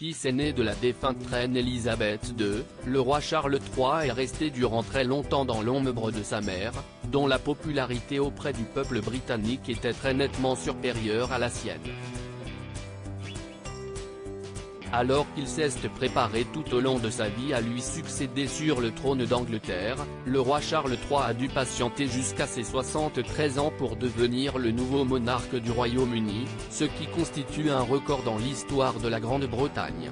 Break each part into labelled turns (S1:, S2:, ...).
S1: Fils aîné de la défunte reine Elisabeth II, le roi Charles III est resté durant très longtemps dans l'ombre de sa mère, dont la popularité auprès du peuple britannique était très nettement supérieure à la sienne. Alors qu'il s'est préparé tout au long de sa vie à lui succéder sur le trône d'Angleterre, le roi Charles III a dû patienter jusqu'à ses 73 ans pour devenir le nouveau monarque du Royaume-Uni, ce qui constitue un record dans l'histoire de la Grande-Bretagne.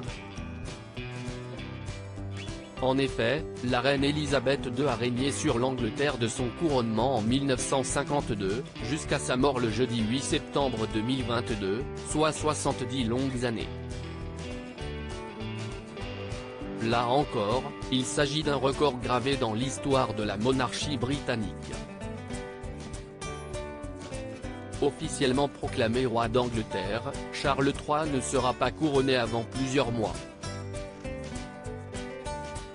S1: En effet, la reine Elisabeth II a régné sur l'Angleterre de son couronnement en 1952, jusqu'à sa mort le jeudi 8 septembre 2022, soit 70 longues années. Là encore, il s'agit d'un record gravé dans l'histoire de la monarchie britannique. Officiellement proclamé roi d'Angleterre, Charles III ne sera pas couronné avant plusieurs mois.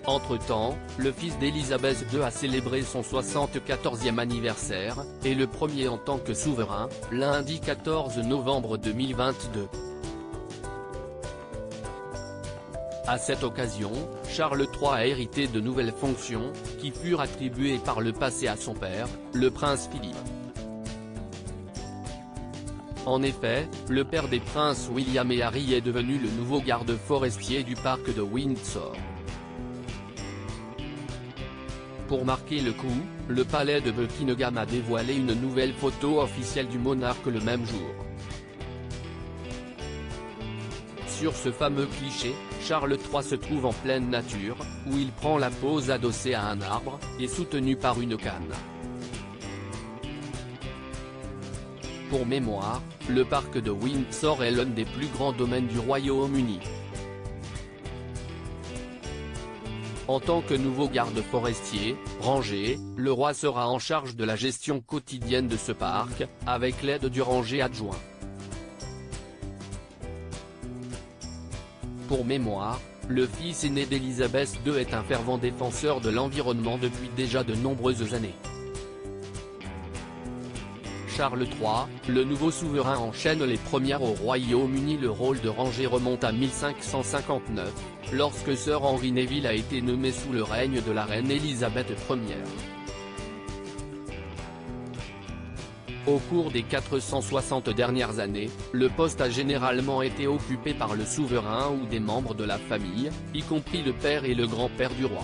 S1: Entre-temps, le fils d'Élisabeth II a célébré son 74e anniversaire, et le premier en tant que souverain, lundi 14 novembre 2022. À cette occasion, Charles III a hérité de nouvelles fonctions, qui furent attribuées par le passé à son père, le prince Philippe. En effet, le père des princes William et Harry est devenu le nouveau garde forestier du parc de Windsor. Pour marquer le coup, le palais de Buckingham a dévoilé une nouvelle photo officielle du monarque le même jour. Sur ce fameux cliché, Charles III se trouve en pleine nature, où il prend la pose adossé à un arbre, et soutenu par une canne. Pour mémoire, le parc de Windsor est l'un des plus grands domaines du Royaume-Uni. En tant que nouveau garde forestier, rangé, le roi sera en charge de la gestion quotidienne de ce parc, avec l'aide du ranger adjoint. Pour mémoire, le fils aîné d'Elisabeth II est un fervent défenseur de l'environnement depuis déjà de nombreuses années. Charles III, le nouveau souverain enchaîne les premières au Royaume-Uni Le rôle de ranger remonte à 1559, lorsque Sir Henry Neville a été nommé sous le règne de la reine Elisabeth Ier. Au cours des 460 dernières années, le poste a généralement été occupé par le souverain ou des membres de la famille, y compris le père et le grand-père du roi.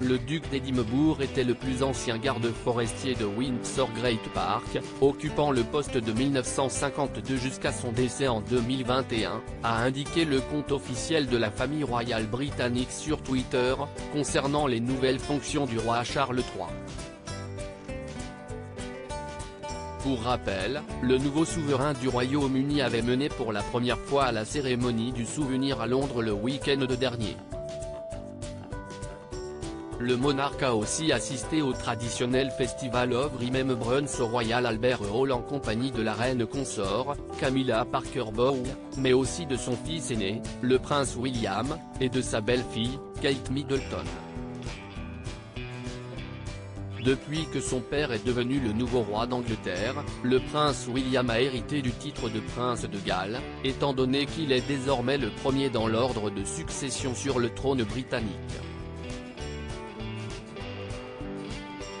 S1: Le duc d'Édimbourg était le plus ancien garde forestier de Windsor Great Park, occupant le poste de 1952 jusqu'à son décès en 2021, a indiqué le compte officiel de la famille royale britannique sur Twitter, concernant les nouvelles fonctions du roi Charles III. Pour rappel, le nouveau souverain du Royaume-Uni avait mené pour la première fois à la cérémonie du souvenir à Londres le week-end de dernier. Le monarque a aussi assisté au traditionnel Festival of Remembrance au Royal Albert Hall en compagnie de la reine consort, Camilla Parker Bowles, mais aussi de son fils aîné, le prince William, et de sa belle-fille, Kate Middleton. Depuis que son père est devenu le nouveau roi d'Angleterre, le prince William a hérité du titre de prince de Galles, étant donné qu'il est désormais le premier dans l'ordre de succession sur le trône britannique.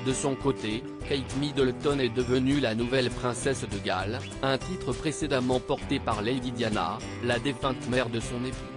S1: De son côté, Kate Middleton est devenue la nouvelle princesse de Galles, un titre précédemment porté par Lady Diana, la défunte mère de son époux.